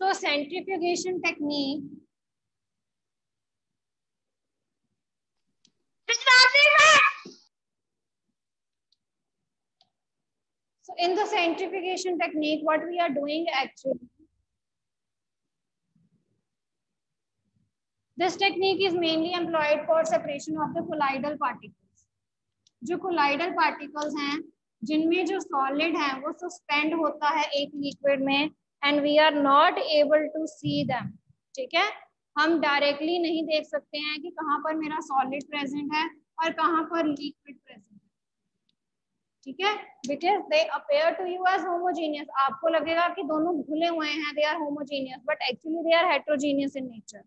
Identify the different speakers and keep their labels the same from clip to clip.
Speaker 1: So centrifugation technique So in the centrifugation technique, what we are doing actually, this technique is mainly employed for separation of the colloidal particles. जो colloidal particles हैं जिनमें जो solid है वो suspend होता है एक liquid में and we are not able to see them ठीक है? हम डायरेक्टली नहीं देख सकते हैं कि कहाँ पर मेरा सॉलिड प्रेजेंट है और कहाँ पर लिक्विड प्रेजेंट है। ठीक है? Because they appear to you as homogeneous आपको लगेगा कि दोनों घुले हुए हैं they are homogeneous but actually they are heterogeneous in nature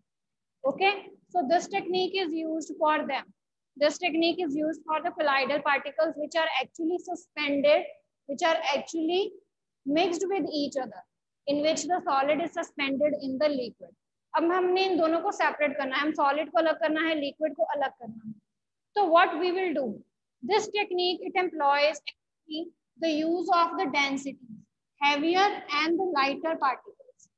Speaker 1: okay so this technique is use for them this technique is use for the colloidal particles which are actually suspended which are actually mixed with each other in which the solid is suspended in the liquid अब हमने इन दोनों को separate करना है हम solid को अलग करना है लिक्विड को अलग करना है तो what we will do This technique, it employs the use of the densities, heavier and the lighter particles.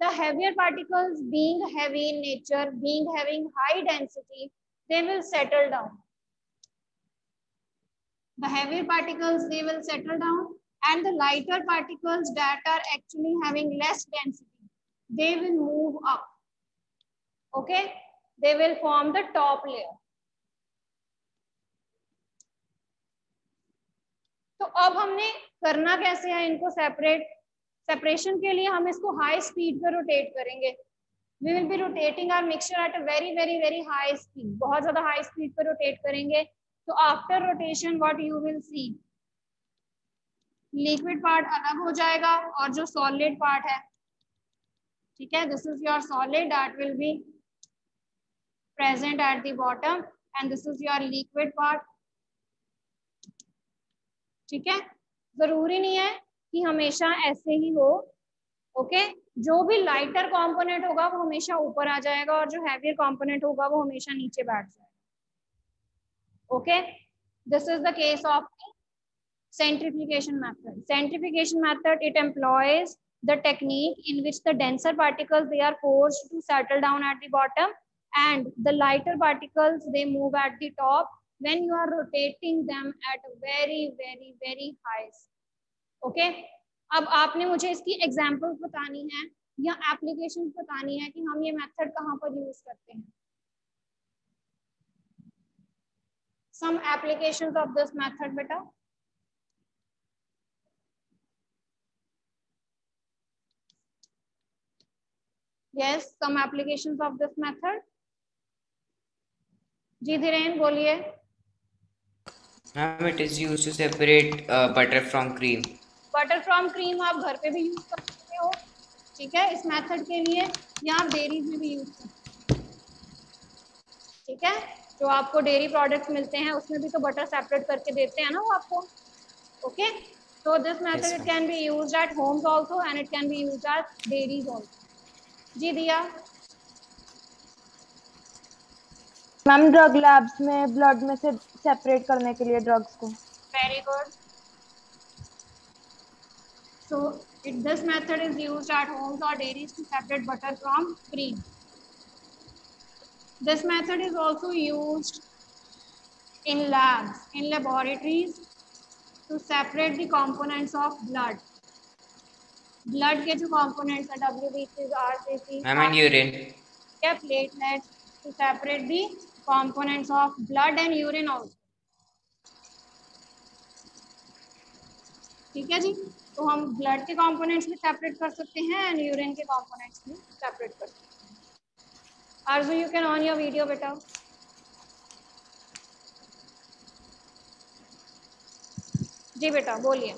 Speaker 1: The heavier particles being heavy in nature, being having high density, they will settle down. The heavier particles, they will settle down and the lighter particles that are actually having less density, they will move up. Okay, they will form the top layer. तो अब हमने करना कैसे है इनको separate separation के लिए हम इसको हाई स्पीड पे रोटेट करेंगे। We will be rotating our mixture at a very very very high speed बहुत ज़्यादा हाई स्पीड पे रोटेट करेंगे। तो after rotation what you will see liquid part अलग हो जाएगा और जो सॉलिड पार्ट है, ठीक है this is your solid that will be present at the bottom and this is your liquid ठीक है? ज़रूरी नहीं है कि हमेशा ऐसे ही हो ओके जो भी लाइटर कंपोनेंट होगा वो हमेशा ऊपर आ जाएगा और जो हैवियर कंपोनेंट होगा वो हमेशा नीचे बैठ जाएगा okay this is the case of centrifugation method centrifugation method it employs the technique in which the denser particles they are forced to settle down at the bottom and the lighter particles they move at the top when you are rotating them at a very very very high okay अब आपने मुझे इसकी examples बतानी है या applications बतानी है कि हम ये मेथड कहाँ पर यूज़ करते हैं some applications of this method beta yes some applications of this method जी धीरेन बोलिए
Speaker 2: Ma'am, it is used to separate uh, butter from cream.
Speaker 1: Butter from cream आप घर पे भी यूज़ कर सकते हो ठीक है इस मेथड के लिए या आप डेयरीज में भी यूज़ कर हो ठीक है जो आपको डेयरी प्रोडक्ट्स मिलते हैं उसमें भी तो बटर सेपरेट करके देते हैं ना वो आपको okay this method yes, it can be used at homes also and it can be used at dairies also जी दिया।
Speaker 3: मैम ड्रग लैब्स में ब्लड में से सेपरेट करने के लिए ड्रग्स को।
Speaker 1: Very good so it this method is used at homes और dairies to separate butter from cream this method is also used in labs in laboratories to separate the components of blood blood के जो components हैं W B
Speaker 2: C R C C I mean urine
Speaker 1: क्या platelets to separate the components of blood and urine out ठीक है जी? तो हम blood के components भी सेपरेट कर सकते हैं एंड यूरिन के कंपोनेंट्स भी सेपरेट कर सकते हैं। Arju you can on your video बेटा। जी बेटा बोलिए।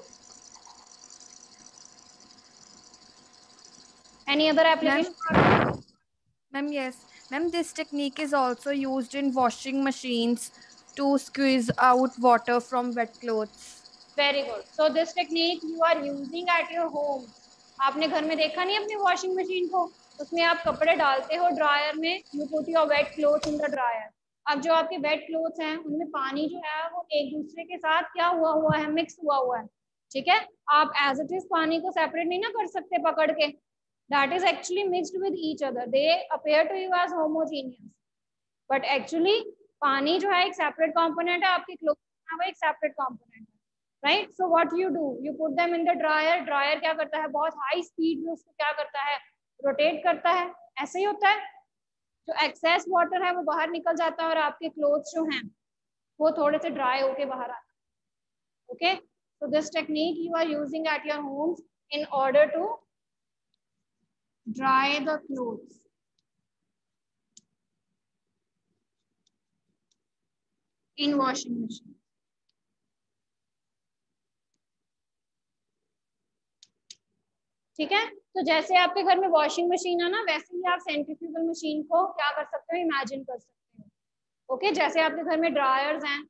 Speaker 1: Any other application
Speaker 3: ma'am yes Ma'am, this technique is also used in washing machines to squeeze out water from wet clothes.
Speaker 1: Very good. So this technique you are using at your home. आपने घर में देखा नहीं अपनी washing machine को? उसमें आप कपड़े डालते हो ड्रायर में you put your wet cloth in the dryer अब जो आपके वेट क्लोथ हैं उनमें पानी जो है वो एक दूसरे के साथ क्या हुआ हुआ है मिक्स हुआ हुआ है। ठीक है? आप एज इट इज़ पानी को सेपरेट नहीं ना कर सकते पकड़ के। That is actually mixed with each other they appear to you as homogeneous but actually पानी जो है एक separate component है आपके clothes में वो एक separate component है right so what you do you put them in the dryer dryer क्या करता है बहुत high speed में उसको क्या करता है rotate करता है ऐसे ही होता है जो एक्सेस वाटर है वो बाहर निकल जाता है और आपके क्लोथ्स जो हैं वो थोड़े से ड्राई होके बाहर आते हैं okay so this technique you are using at your homes in order to dry the clothes. In washing machine. ठीक है? तो जैसे आपके घर में वॉशिंग मशीन है ना, वैसे ही आप सेंट्रीफ्यूगल मशीन को क्या कर सकते हो? इमेजिन कर सकते हो। ओके जैसे आपके घर में ड्रायर्स हैं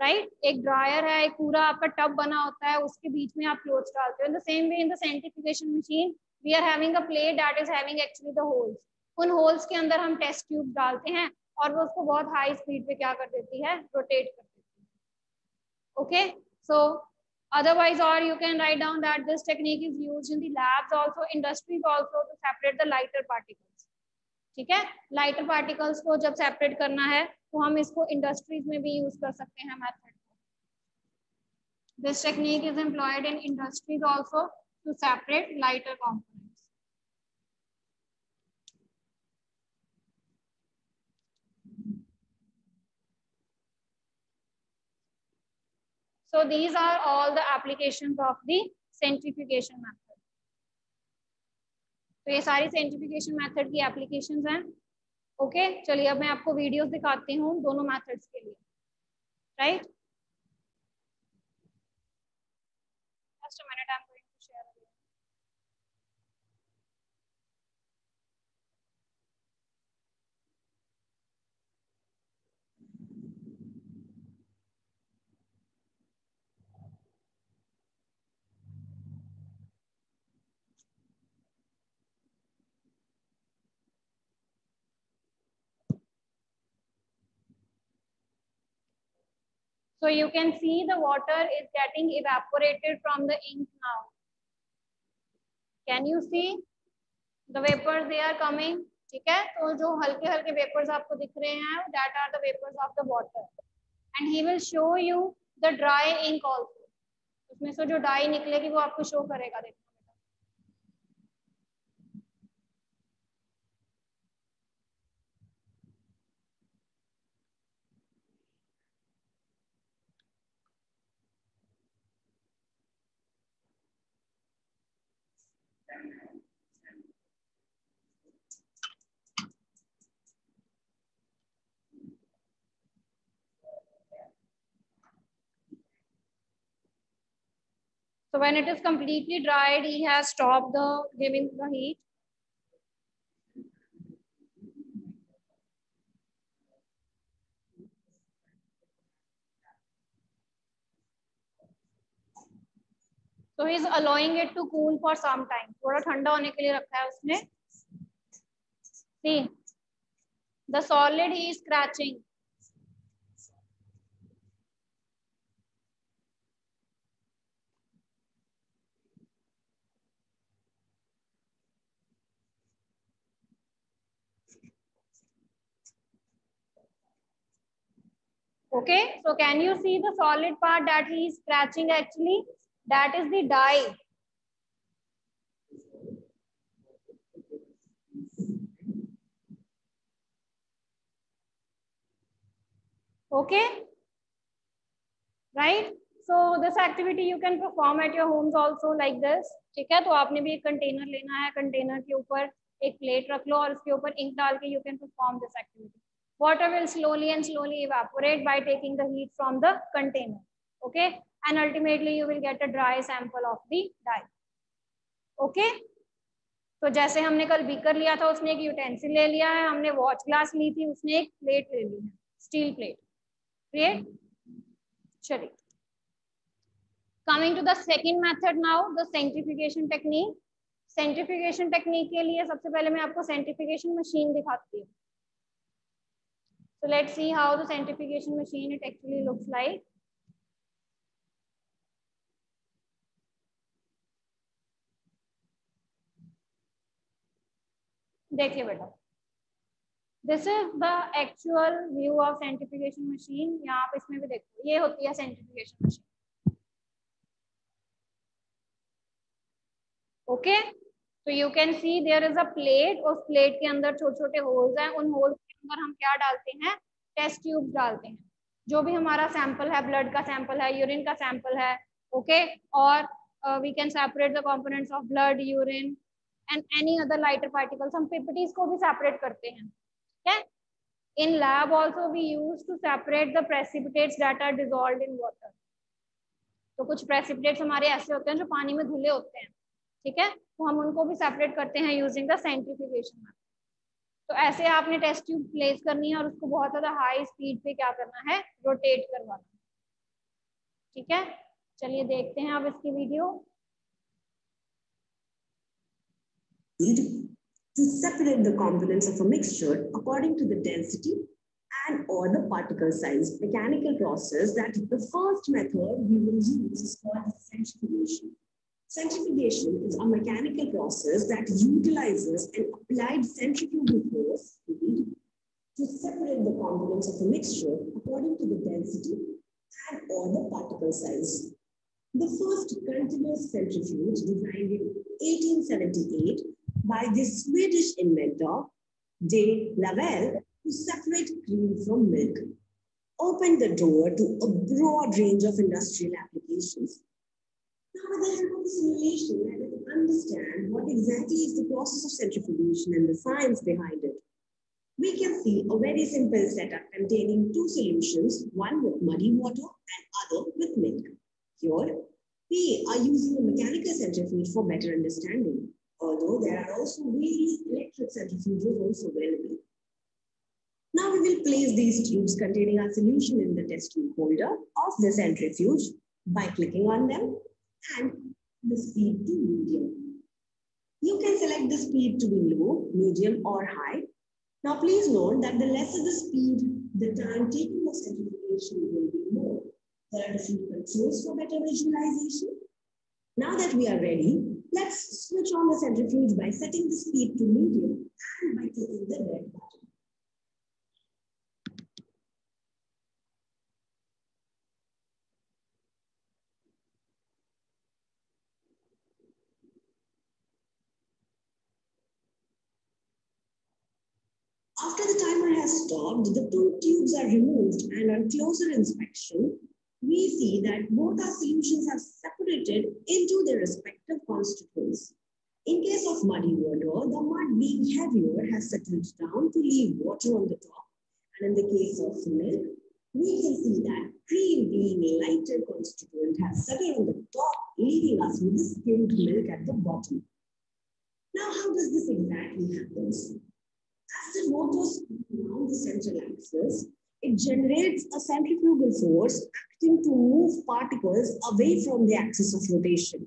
Speaker 1: राइट एक ड्रायर है, एक पूरा आपका टब बना होता है, उसके बीच में आप क्लोथ्स डालते हो। In the same way in the centrifugation machine we are having a plate that is having actually the holes उन होल्स के अंदर हम टेस्ट ट्यूब डालते हैं और वो उसको बहुत हाई स्पीड पे क्या कर देती है? रोटेट कर देती है। Okay so otherwise or you can write down that this technique is used in the labs also, industries also to separate the lighter particles. ठीक है? लाइटर पार्टिकल्स को जब सेपरेट करना है तो हम इसको इंडस्ट्रीज़ में भी यूज़ कर सकते हैं method this technique is employed in industries also to separate lighter components so, these are all the applications of the centrifugation method. तो ये सारी सेंट्रिफिकेशन मेथड की एप्लीकेशंस हैं। Okay okay? चलिए, अब मैं आपको वीडियोस दिखाती हूँ दोनों मेथड्स के लिए। Right a minute I am So you can see the water is getting evaporated from the ink now. Can you see the vapors they are coming? ठीक है तो जो हल्के हल्के वेपर्स आपको दिख रहे हैं that are the vapours of the water and he will show you the dry ink also उसमें से जो डाई निकलेगी वो आपको शो करेगा देखो So when it is completely dried, he has stopped the giving the heat. So he is allowing it to cool for some time. थोड़ा ठंडा होने के लिए रखा है उसने. See, the solid he is scratching. Okay, so can you see the solid part that he is scratching actually? That is the dye. Okay, right? So this activity you can perform at your homes also like this. ठीक है तो आपने भी एक container लेना है container के ऊपर एक प्लेट रख लो और उसके ऊपर इंक डाल के you can perform this activity water will slowly and slowly evaporate by taking the heat from the container, okay? And ultimately, you will get a dry sample of the dye, okay? तो जैसे हमने कल beaker लिया था, उसने एक utensil ले लिया है, हमने वॉच ग्लास ली थी, उसने एक प्लेट ले ली है स्टील प्लेट क्लियर चलिए। Coming to the second method now the centrifugation technique centrifugation technique के लिए सबसे पहले मैं आपको सेंट्रिफिकेशन मशीन दिखाती हूँ। So, let's see how the centrifugation machine it actually looks like. देखिए बेटा this is the actual view of centrifugation machine यहाँ आप इसमें भी देखो, ये होती है सेंट्रिफिकेशन मशीन ओके तो you can see there is a plate उस प्लेट के अंदर छोटे छोटे होल्स हैं. उन होल्स अंदर हम क्या डालते हैं? टेस्ट ट्यूब डालते हैं। जो भी हमारा सैंपल है ब्लड का सैंपल है यूरिन का सैंपल है ओके? और we can separate the components of blood urine and any other lighter particles हम पिपटीज को भी सेपरेट करते हैं ठीक है in lab also we use to separate the precipitates that are dissolved in water तो कुछ प्रेसिपिटेट्स हमारे ऐसे होते हैं जो पानी में धुले होते हैं, ठीक है? तो हम उनको भी सेपरेट करते हैं यूजिंग द सेंट्रिफिकेशन मेथड तो ऐसे आपने टेस्ट ट्यूब प्लेस करनी है और उसको बहुत ज़्यादा हाई स्पीड पे क्या करना है रोटेट करवाना ठीक है चलिए देखते हैं अब इसकी video
Speaker 4: to separate the components of a mixture according to the density and or the particle size mechanical process that the first method we will use is called centrifugation Centrifugation is a mechanical process that utilizes an applied centrifugal force to separate the components of a mixture according to the density and or the particle size. The first continuous centrifuge designed in 1878 by the Swedish inventor De Lavelle to separate cream from milk opened the door to a broad range of industrial applications now, with the help the simulation, let us understand what exactly is the process of centrifugation and the science behind it. We can see a very simple setup containing two solutions, one with muddy water and other with milk. Here, we are using a mechanical centrifuge for better understanding, although there are also various electric centrifuges also available. Now we will place these tubes containing our solution in the test tube holder of the centrifuge by clicking on them and the speed to medium. You can select the speed to be low, medium or high. Now please note that the lesser the speed, the time taken for centrifugation will be more. There are different controls for better visualization. Now that we are ready, let's switch on the centrifuge by setting the speed to medium and by clicking the red button. After the timer has stopped, the two tubes are removed and on closer inspection, we see that both our solutions have separated into their respective constituents. In case of muddy water, the mud being heavier has settled down to leave water on the top. And in the case of milk, we can see that cream being a lighter constituent has settled on the top, leaving us with the skimmed milk at the bottom. Now, how does this exactly happen? As the motor spins around the central axis, it generates a centrifugal force acting to move particles away from the axis of rotation.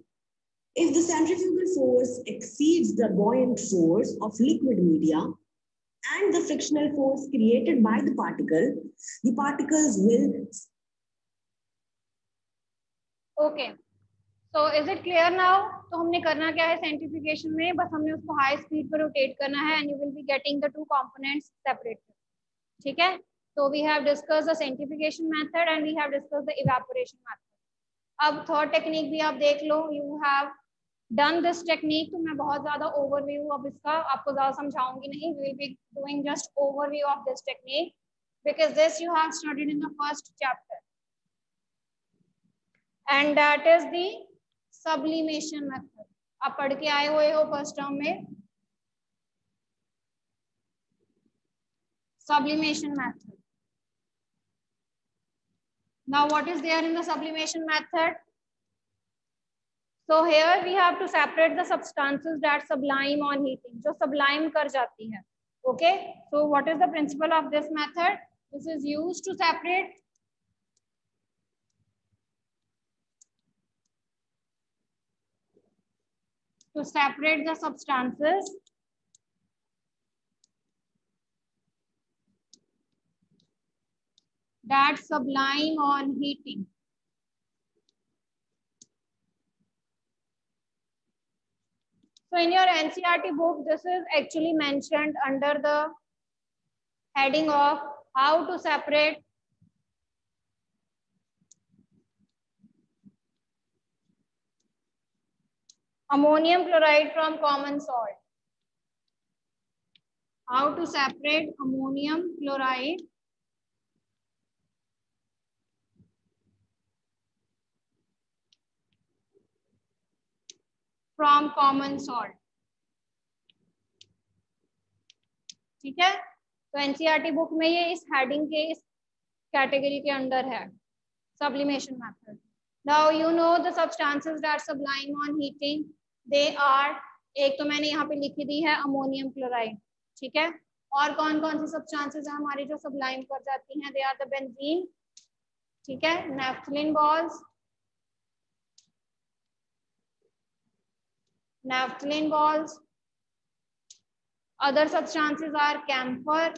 Speaker 4: If the centrifugal force exceeds the buoyant force of liquid media and the frictional force created by the particle, the particles will.
Speaker 1: Okay. So, is it clear now? तो हमने करना क्या है? सेंट्रिफिकेशन में बस हमने उसको high speed पर रोटेट करना है and you will be getting the two components separated ठीक है? तो we have discuss the method and we have discuss the evaporation method अब थर्ड टेक्निक भी आप देख लो. You have done this technique तो मैं बहुत ज़्यादा ओवरव्यू अब इसका आपको ज़्यादा समझाऊँगी नहीं. We will be doing just overview of this technique because this you have studied in the first chapter. And that is the sublimation method आप पढ़ के आए हुए हो फ़र्स्ट टर्म में sublimation method now what is there in the sublimation method so here we have to separate the substances that sublime on heating जो sublime कर जाती है okay so what is the principle of this method this is used to separate to separate the substances that sublime on heating. So in your NCRT book, this is actually mentioned under the heading of how to separate ammonium chloride from common salt. How to separate ammonium chloride from common salt. ठीक है तो NCERT book में ये इस heading के इस category के अंदर है sublimation method now you know the substances that sublime on heating they are एक तो मैंने यहाँ पे लिखी दी है अमोनियम क्लोराइड ठीक है? और कौन कौन सी सब चांसेस है हमारी जो सब लाइन पर जाती हैं? दे आर दिन ठीक है? Naphthalene balls naphthalene balls other सब chances are camphor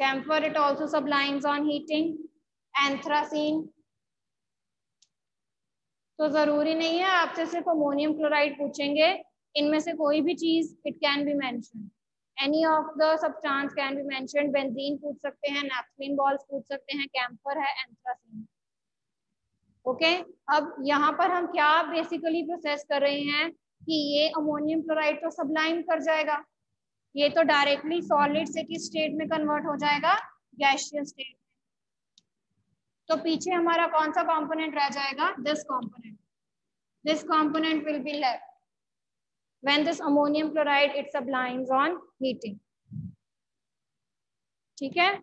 Speaker 1: camphor it also sublimes on heating anthracene तो ज़रूरी नहीं है, आपसे सिर्फ़ अमोनियम क्लोराइड पूछेंगे। इनमें से कोई भी चीज़ it can be mention any of the substance can be mention benzene पूछ सकते हैं नैप्थलिन बॉल्स पूछ सकते हैं कैंपर है एंथ्रासीन ओके okay? अब यहाँ पर हम क्या बेसिकली प्रोसेस कर रहे हैं कि ये अमोनियम क्लोराइड तो सबलाइम कर जाएगा। ये तो डायरेक्टली सॉलिड से किस स्टेट में कन्वर्ट हो जाएगा गैशियस स्टेट में। तो पीछे हमारा कौन सा कंपोनेंट रह जाएगा? This component this component will be left when this ammonium chloride, it sublimes on heating. है?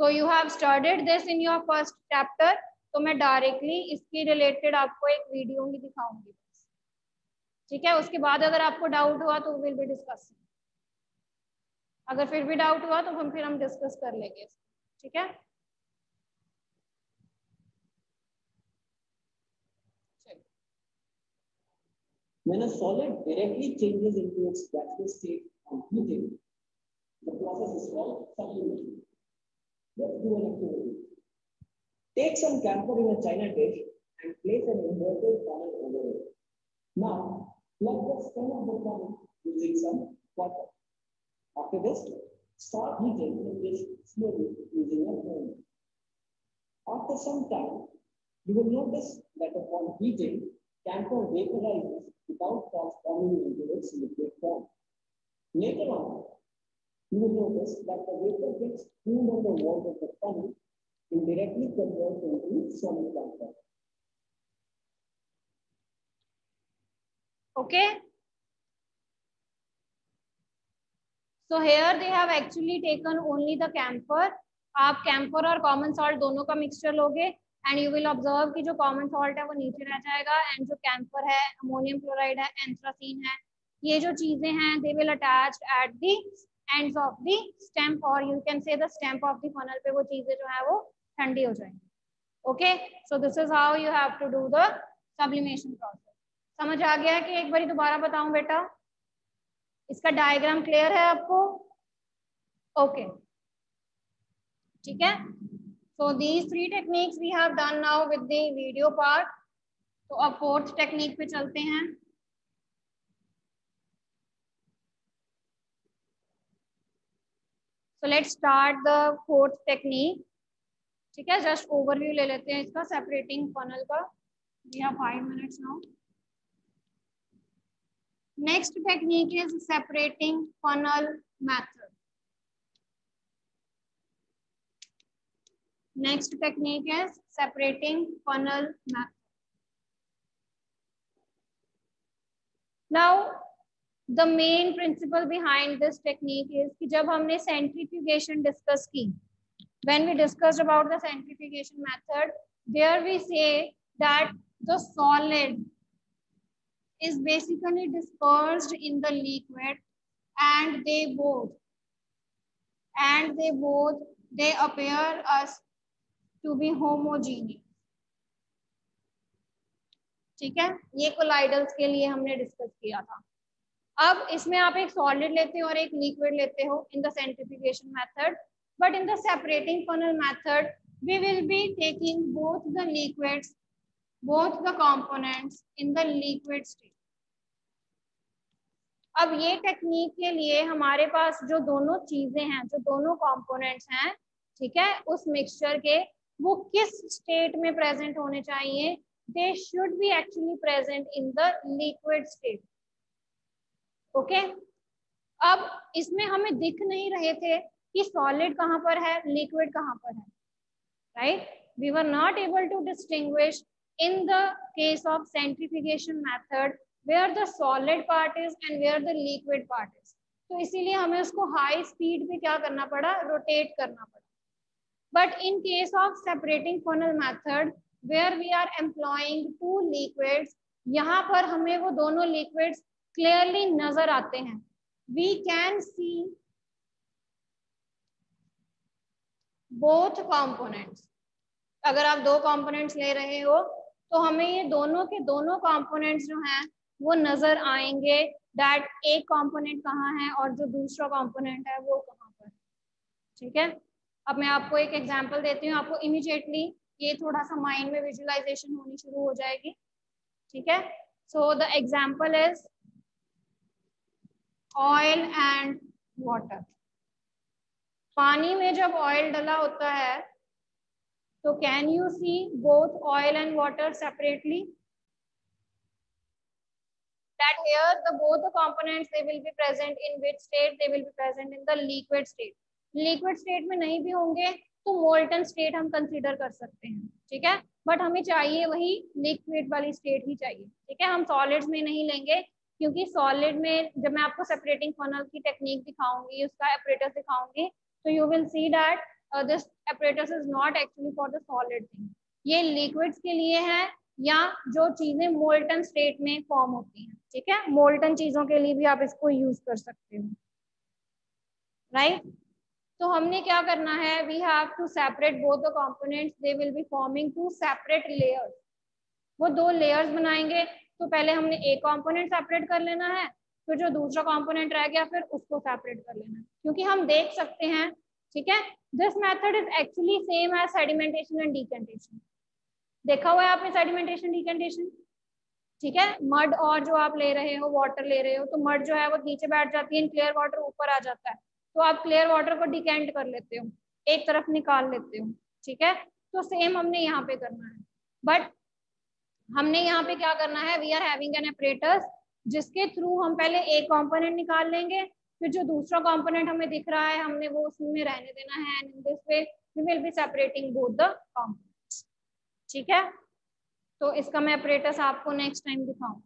Speaker 1: So you have studied this in your first chapter. तो मैं डायरेक्टली इसके रिलेटेड आपको एक वीडियो ही दिखाऊँगी ठीक है? उसके बाद अगर आपको डाउट हुआ तो विल बी डिस्कस अगर फिर भी डाउट हुआ तो हम फिर हम डिस्कस कर लेंगे ठीक है?
Speaker 4: When a solid directly changes into its gaseous state on heating, the process is called sublimation. Let's do an activity. Take some camphor in a china dish and place an inverted funnel over it. Now, plug the stem of the funnel using some water. After this, start heating the dish slowly using a flame. After some time, you will notice that upon heating, camphor vaporizes without transforming into its liquid form. Later on, you will notice that the vapor gets cooled on the walls of the funnel indirectly convert into solid content.
Speaker 1: Okay. So here they have actually taken only the camphor. आप camphor और common salt दोनों का mixture लोगे and you will observe कि जो common salt है, वो नीचे रह जाएगा एंड जो कैम्फर है अमोनियम क्लोराइड है एंथ्रासीन है, ये जो चीज़ें हैं they will attach at the ends of the stem और you can say the stem of the funnel पे वो चीज़ें जो है, वो ठंडी हो जाएँगी। Okay so this is how you have to do the sublimation process समझ आ गया है कि एक बार दोबारा बताऊँ बेटा? इसका डायग्राम क्लियर है आपको? Okay okay. ठीक है? So these three techniques we have done now with the video part तो अब फोर्थ टेक्निक पे चलते हैं। So, let's start the fourth technique. ठीक है? जस्ट ओवरव्यू ले लेते हैं इसका सेपरेटिंग फनल का। We have five minutes now next technique is separating funnel method next technique is separating funnel method now the main principle behind this technique is कि जब हमने सेंट्रीफ्यूगेशन डिस्कस की when we discussed about the centrifugation method, there we say that the solid is basically dispersed in the liquid and they both and they both they appear as to be homogeneous ठीक है? ये colloidals के लिए हमने discuss किया था। अब इसमें आप एक सॉलिड लेते हो और एक लिक्विड लेते हो in the centrifugation method but in the separating funnel method we will be taking both the liquids both the components in the liquid state अब ये टेक्निक के लिए हमारे पास जो दोनों चीज़ें हैं, जो दोनों कॉम्पोनेंट्स हैं, ठीक है? उस मिक्सचर के वो किस स्टेट में प्रेजेंट होने चाहिए? They should be actually present in the liquid state okay अब इसमें हमें दिख नहीं रहे थे कि सॉलिड कहाँ पर है लिक्विड कहाँ पर है. Right we were not able to distinguish in the case of centrifugation method where the solid part is and where the liquid part is. तो इसीलिए हमें उसको हाई स्पीड पे क्या करना पड़ा? रोटेट करना पड़ा. But in case of separating funnel method where we are employing two liquids यहाँ पर हमें वो दोनों लिक्विड्स क्लियरली नज़र आते हैं। We can see both components अगर आप दो कंपोनेंट्स ले रहे हो तो हमें ये दोनों के दोनों कंपोनेंट्स जो हैं, वो नज़र आएँगे दैट एक कंपोनेंट कहाँ है और जो दूसरा कंपोनेंट है वो कहाँ पर ठीक है? अब मैं आपको एक एग्ज़ाम्पल देती हूँ, आपको इमिजिएटली ये थोड़ा सा माइंड में विजुअलाइजेशन होनी शुरू हो जाएगी, ठीक है? So the example is oil and water पानी में जब ऑयल डला होता है तो can you see both oil and water separately That here the both the components, they will be present in which state? They will be present in the liquid state. Liquid state में नहीं भी होंगे तो molten state हम consider कर सकते हैं, ठीक है? बट हमें चाहिए वही लिक्विड वाली स्टेट ही चाहिए, ठीक है? हम सॉलिड में नहीं लेंगे, क्योंकि सॉलिड में जब मैं आपको सेपरेटिंग फनल की टेक्निक दिखाऊँगी, उसका ऑपरेटर दिखाऊँगी तो you will see that this operator is not actually for the solid thing ये लिक्विड के लिए है, या जो चीज़ें मोल्टन स्टेट में फॉर्म होती है, ठीक है? मोल्टन चीज़ों के लिए भी आप इसको यूज़ कर सकते हो राइट right? तो हमने क्या करना है? We have to separate both the components they will be forming two separate layers वो दो लेयर्स बनाएँगे तो पहले हमने एक कंपोनेंट सेपरेट कर लेना है, फिर जो दूसरा कंपोनेंट रह गया, फिर उसको सेपरेट कर लेना है। क्योंकि हम देख सकते हैं, ठीक है? This method is actually same as sedimentation and decantation देखा हुआ है आपने सेडिमेंटेशन डिकेंटेशन ठीक है? मड और जो आप ले रहे हो वाटर ले रहे हो तो मड जो है वो नीचे बैठ जाती है क्लियर वाटर ऊपर आ जाता है। तो आप क्लियर वाटर को डिकेंट कर लेते हो, एक तरफ़ निकाल लेते हो, ठीक है? तो सेम हमने यहाँ पे करना है। बट हमने यहाँ पे क्या करना है? We are having an operators जिसके थ्रू हम पहले एक कंपोनेंट निकाल लेंगे, फिर जो दूसरा कंपोनेंट हमें दिख रहा है, हमने वो उसमें रहने देना है and in this way we will be separating both the components ठीक है? तो इसका मैं ऑपरेटर्स आपको नेक्स्ट टाइम दिखाऊँ।